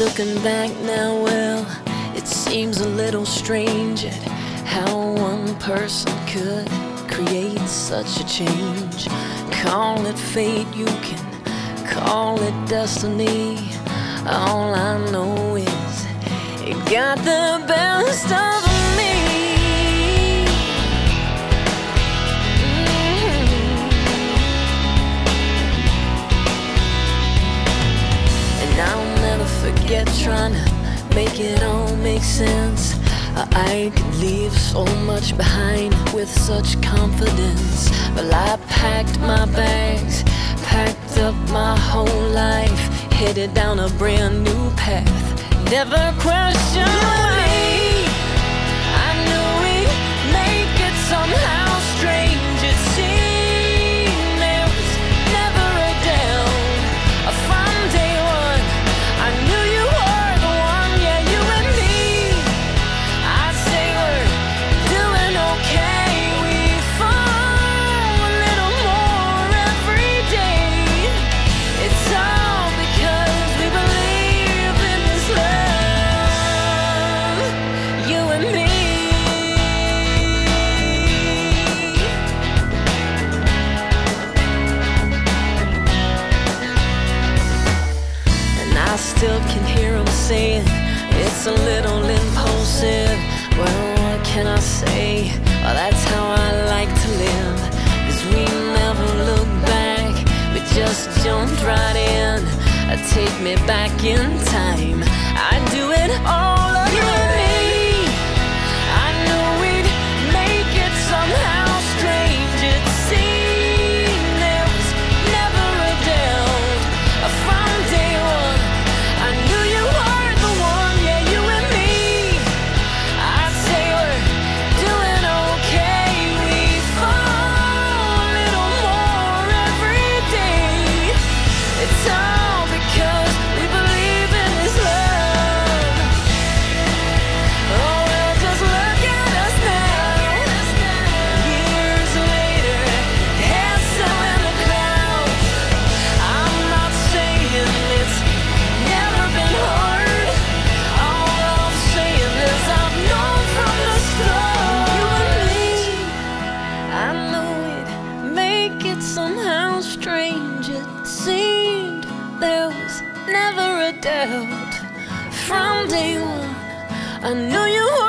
Looking back now, well, it seems a little strange at how one person could create such a change. Call it fate, you can call it destiny. All I know is it got the best of forget trying to make it all make sense. I I could leave so much behind with such confidence. Well, I packed my bags, packed up my whole life, headed down a brand new path. Never questioned still can hear him saying it's a little impulsive. Well, what can I say? Well, that's how I like to live. Cause we never look back, we just jumped right in. Take me back in time. I'd do it all somehow. Strange it seemed there was never a doubt. From day one, I knew you